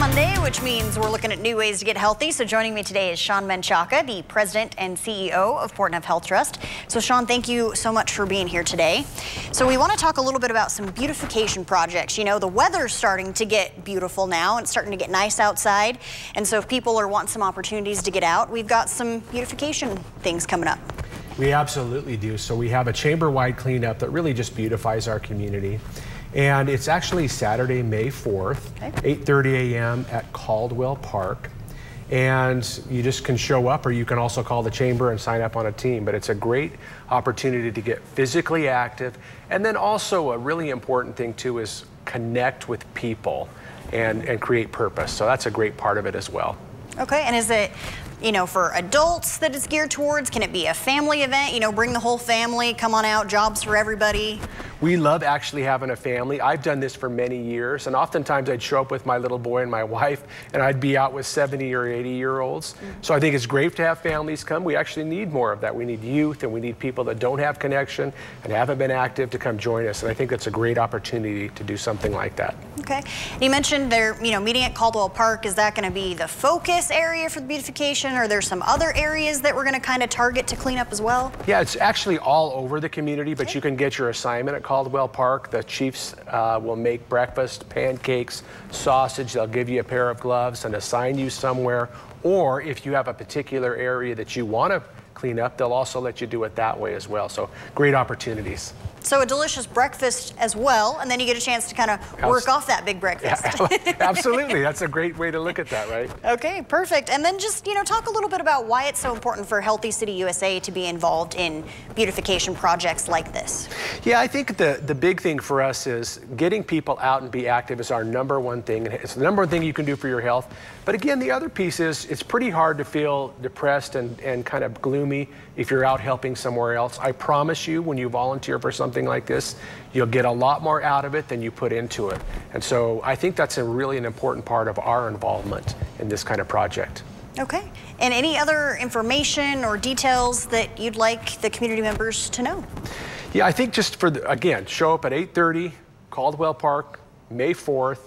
Monday, which means we're looking at new ways to get healthy. So joining me today is Shaun Menchaca, the president and CEO of Portneuf Health Trust. So Shaun, thank you so much for being here today. So we want to talk a little bit about some beautification projects. You know, the weather's starting to get beautiful now and it's starting to get nice outside. And so if people are wanting some opportunities to get out, we've got some beautification things coming up. We absolutely do. So we have a chamber-wide cleanup that really just beautifies our community. And it's actually Saturday, May 4th, okay. 8.30 a.m. at Caldwell Park. And you just can show up or you can also call the chamber and sign up on a team. But it's a great opportunity to get physically active. And then also a really important thing too is connect with people and, and create purpose. So that's a great part of it as well. Okay, and is it you know, for adults that it's geared towards? Can it be a family event? You know, bring the whole family, come on out, jobs for everybody? We love actually having a family. I've done this for many years, and oftentimes I'd show up with my little boy and my wife, and I'd be out with 70 or 80 year olds. Mm -hmm. So I think it's great to have families come. We actually need more of that. We need youth, and we need people that don't have connection and haven't been active to come join us. And I think that's a great opportunity to do something like that. Okay. You mentioned they're, you know, meeting at Caldwell Park. Is that going to be the focus area for the beautification, or there some other areas that we're going to kind of target to clean up as well? Yeah, it's actually all over the community, but okay. you can get your assignment at Caldwell Park. The Chiefs uh, will make breakfast, pancakes, sausage. They'll give you a pair of gloves and assign you somewhere. Or if you have a particular area that you want to clean up, they'll also let you do it that way as well. So great opportunities. So a delicious breakfast as well, and then you get a chance to kind of work off that big breakfast. Yeah, absolutely, that's a great way to look at that, right? Okay, perfect. And then just, you know, talk a little bit about why it's so important for Healthy City USA to be involved in beautification projects like this. Yeah, I think the, the big thing for us is getting people out and be active is our number one thing. It's the number one thing you can do for your health. But again, the other piece is it's pretty hard to feel depressed and, and kind of gloomy if you're out helping somewhere else. I promise you, when you volunteer for something something like this, you'll get a lot more out of it than you put into it. And so I think that's a really an important part of our involvement in this kind of project. Okay. And any other information or details that you'd like the community members to know? Yeah, I think just for, the, again, show up at 8.30, Caldwell Park, May 4th,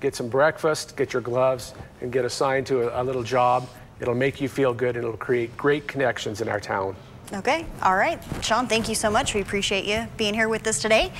get some breakfast, get your gloves, and get assigned to a, a little job. It'll make you feel good and it'll create great connections in our town. Okay, all right. Shaun, thank you so much. We appreciate you being here with us today.